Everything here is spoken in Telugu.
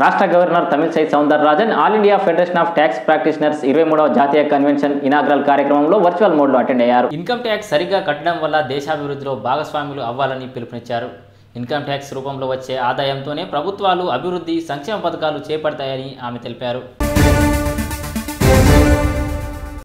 రాష్ట్ర governor Tamilisai Soundararajan all India federation of tax practitioners ఇరవై మూడవ జాతీయ కన్వెన్షన్ ఇనాగ్రల్ కార్యక్రమంలో వర్చువల్ మోడ్లో అటెండ్ అయ్యారు. ఇన్కమ్ ట్యాక్స్ సరిగ్గా కట్టడం వల్ల దేశాభివృద్ధిలో భాగస్వాములు అవ్వాలని పిలుపునిచ్చారు. ఇన్కమ్ ట్యాక్స్ రూపంలో వచ్చే ఆదాయంతోనే ప్రభుత్వాలు అభివృద్ధి సంక్షేమ పథకాలు చేపడతాయని ఆమె తెలిపారు.